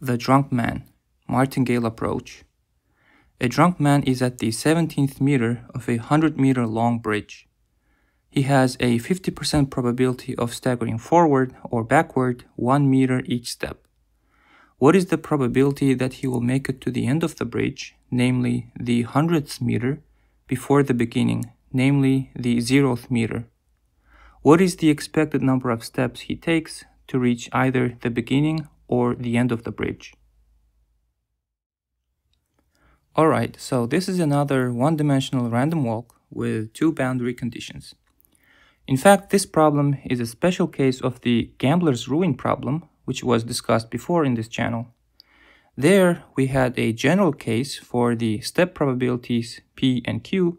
The Drunk Man, Martingale Approach. A drunk man is at the 17th meter of a 100 meter long bridge. He has a 50% probability of staggering forward or backward 1 meter each step. What is the probability that he will make it to the end of the bridge, namely the 100th meter, before the beginning, namely the 0th meter? What is the expected number of steps he takes to reach either the beginning or the end of the bridge. Alright, so this is another one-dimensional random walk with two boundary conditions. In fact, this problem is a special case of the gambler's ruin problem, which was discussed before in this channel. There, we had a general case for the step probabilities p and q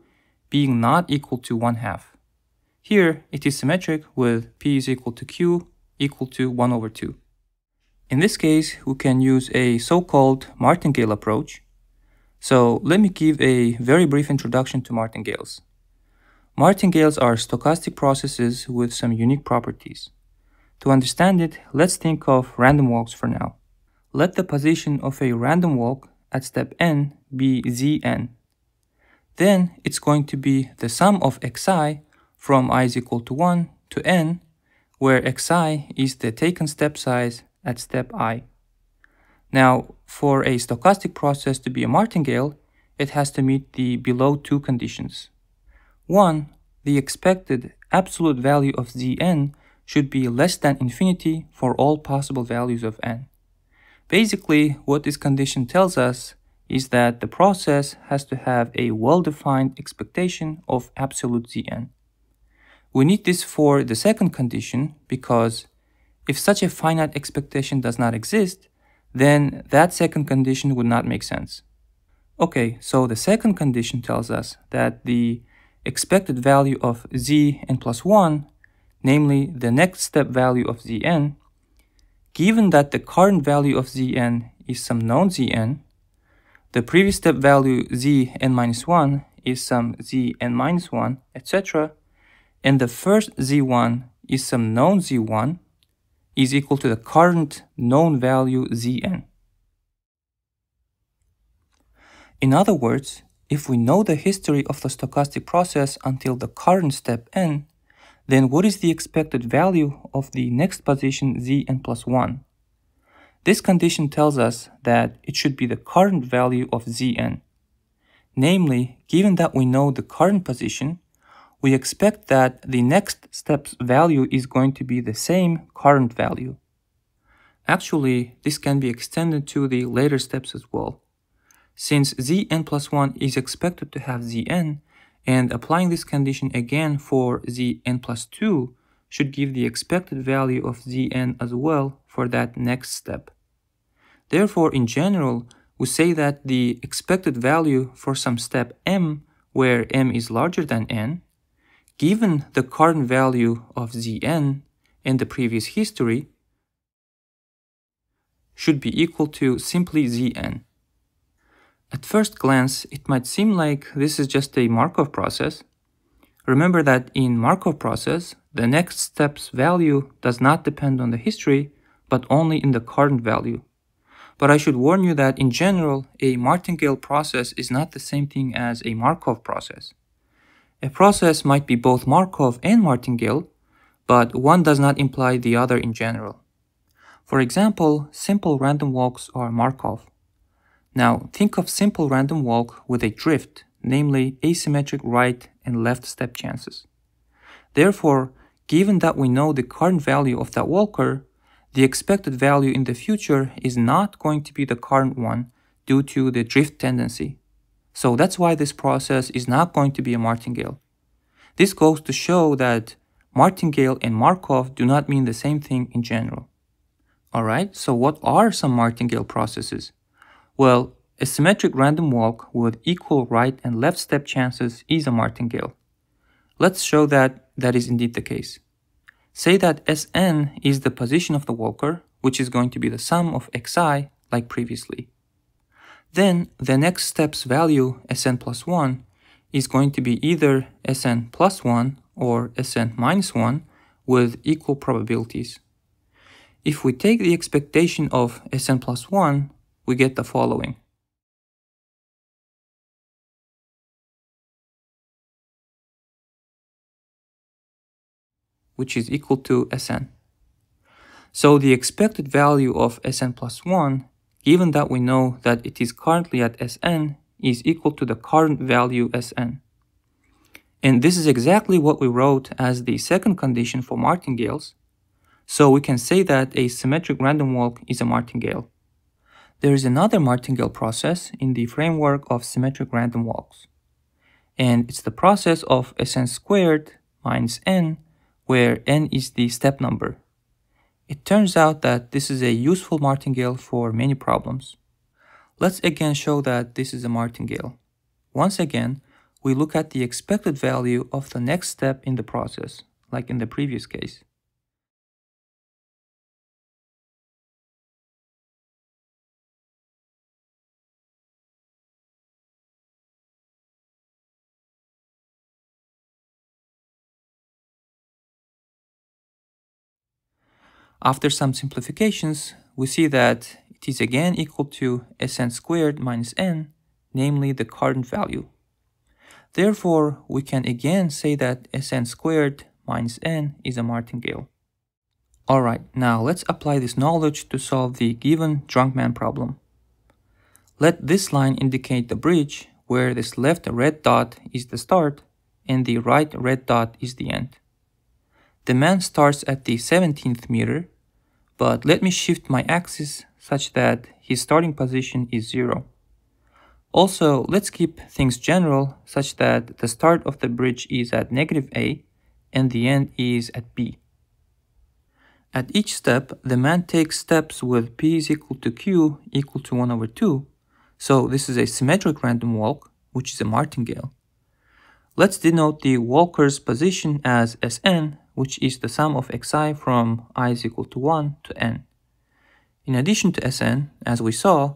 being not equal to 1 half. Here, it is symmetric with p is equal to q equal to 1 over 2. In this case, we can use a so-called martingale approach. So let me give a very brief introduction to martingales. Martingales are stochastic processes with some unique properties. To understand it, let's think of random walks for now. Let the position of a random walk at step n be zn. Then it's going to be the sum of xi from i is equal to 1 to n, where xi is the taken step size at step i. Now, for a stochastic process to be a martingale, it has to meet the below two conditions. One, the expected absolute value of zn should be less than infinity for all possible values of n. Basically, what this condition tells us is that the process has to have a well-defined expectation of absolute zn. We need this for the second condition because if such a finite expectation does not exist, then that second condition would not make sense. Okay, so the second condition tells us that the expected value of zn plus 1, namely the next step value of zn, given that the current value of zn is some known zn, the previous step value zn minus 1 is some zn minus 1, etc., and the first z1 is some known z1, is equal to the current known value Zn. In other words, if we know the history of the stochastic process until the current step n, then what is the expected value of the next position Zn plus 1? This condition tells us that it should be the current value of Zn. Namely, given that we know the current position, we expect that the next step's value is going to be the same current value. Actually, this can be extended to the later steps as well. Since zn plus 1 is expected to have zn, and applying this condition again for zn plus 2 should give the expected value of zn as well for that next step. Therefore, in general, we say that the expected value for some step m, where m is larger than n, given the current value of Zn in the previous history, should be equal to simply Zn. At first glance, it might seem like this is just a Markov process. Remember that in Markov process, the next step's value does not depend on the history, but only in the current value. But I should warn you that in general, a martingale process is not the same thing as a Markov process. A process might be both Markov and martingale, but one does not imply the other in general. For example, simple random walks are Markov. Now, think of simple random walk with a drift, namely asymmetric right and left step chances. Therefore, given that we know the current value of that walker, the expected value in the future is not going to be the current one due to the drift tendency. So that's why this process is not going to be a martingale. This goes to show that martingale and Markov do not mean the same thing in general. Alright, so what are some martingale processes? Well, a symmetric random walk with equal right and left step chances is a martingale. Let's show that that is indeed the case. Say that Sn is the position of the walker, which is going to be the sum of xi like previously. Then the next step's value, Sn plus 1, is going to be either Sn plus 1 or Sn minus 1 with equal probabilities. If we take the expectation of Sn plus 1, we get the following. which is equal to Sn. So the expected value of Sn plus 1, given that we know that it is currently at Sn, is equal to the current value Sn. And this is exactly what we wrote as the second condition for martingales, so we can say that a symmetric random walk is a martingale. There is another martingale process in the framework of symmetric random walks. And it's the process of Sn squared minus n, where n is the step number. It turns out that this is a useful martingale for many problems. Let's again show that this is a martingale. Once again, we look at the expected value of the next step in the process, like in the previous case. After some simplifications, we see that it is again equal to Sn squared minus n, namely the current value. Therefore, we can again say that Sn squared minus n is a martingale. Alright, now let's apply this knowledge to solve the given drunk man problem. Let this line indicate the bridge where this left red dot is the start and the right red dot is the end. The man starts at the 17th meter, but let me shift my axis such that his starting position is 0. Also, let's keep things general such that the start of the bridge is at negative a and the end is at b. At each step, the man takes steps with p is equal to q equal to 1 over 2, so this is a symmetric random walk, which is a martingale. Let's denote the walker's position as Sn, which is the sum of xi from i is equal to 1 to n. In addition to Sn, as we saw,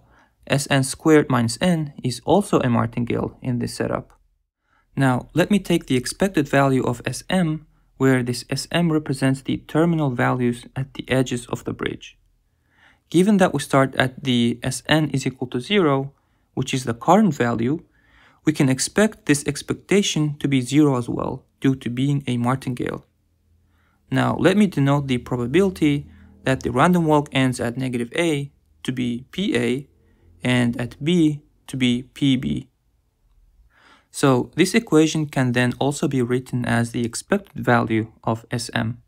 Sn squared minus n is also a martingale in this setup. Now, let me take the expected value of Sm, where this Sm represents the terminal values at the edges of the bridge. Given that we start at the Sn is equal to 0, which is the current value, we can expect this expectation to be 0 as well, due to being a martingale. Now, let me denote the probability that the random walk ends at negative a to be pa and at b to be pb. So this equation can then also be written as the expected value of Sm,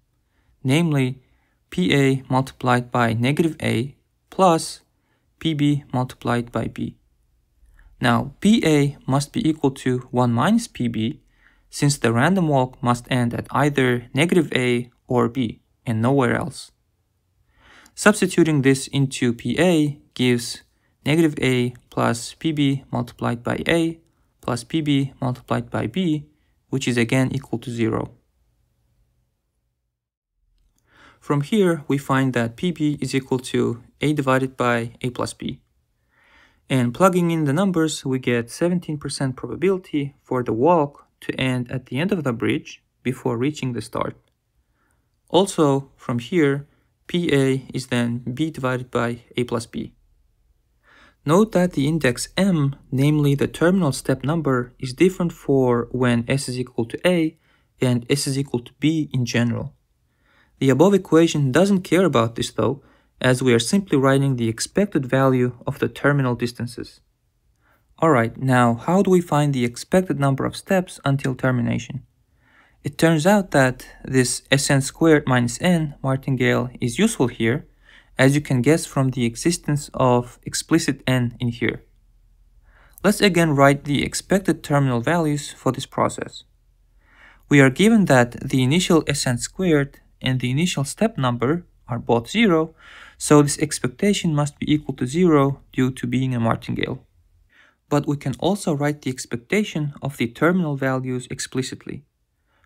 namely Pa multiplied by negative A plus Pb multiplied by B. Now Pa must be equal to 1 minus Pb since the random walk must end at either negative A or B and nowhere else. Substituting this into Pa gives negative a plus pb multiplied by a plus pb multiplied by b, which is again equal to 0. From here, we find that pb is equal to a divided by a plus b. And plugging in the numbers, we get 17% probability for the walk to end at the end of the bridge before reaching the start. Also, from here, PA is then b divided by a plus b. Note that the index m, namely the terminal step number, is different for when s is equal to a and s is equal to b in general. The above equation doesn't care about this though, as we are simply writing the expected value of the terminal distances. Alright, now how do we find the expected number of steps until termination? It turns out that this Sn squared minus n martingale is useful here, as you can guess from the existence of explicit n in here. Let's again write the expected terminal values for this process. We are given that the initial Sn squared and the initial step number are both 0, so this expectation must be equal to 0 due to being a martingale. But we can also write the expectation of the terminal values explicitly.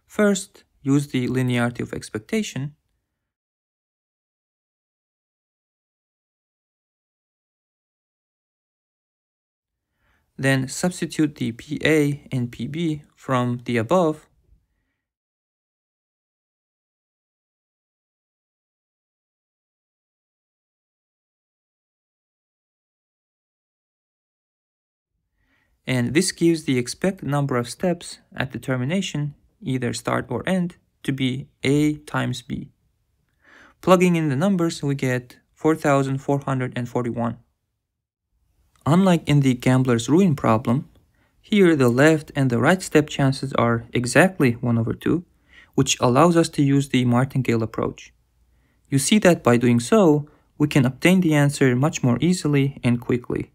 First, use the linearity of expectation. Then substitute the PA and PB from the above and this gives the expected number of steps at the termination either start or end, to be A times B. Plugging in the numbers, we get 4,441. Unlike in the gambler's ruin problem, here the left and the right step chances are exactly 1 over 2, which allows us to use the martingale approach. You see that by doing so, we can obtain the answer much more easily and quickly.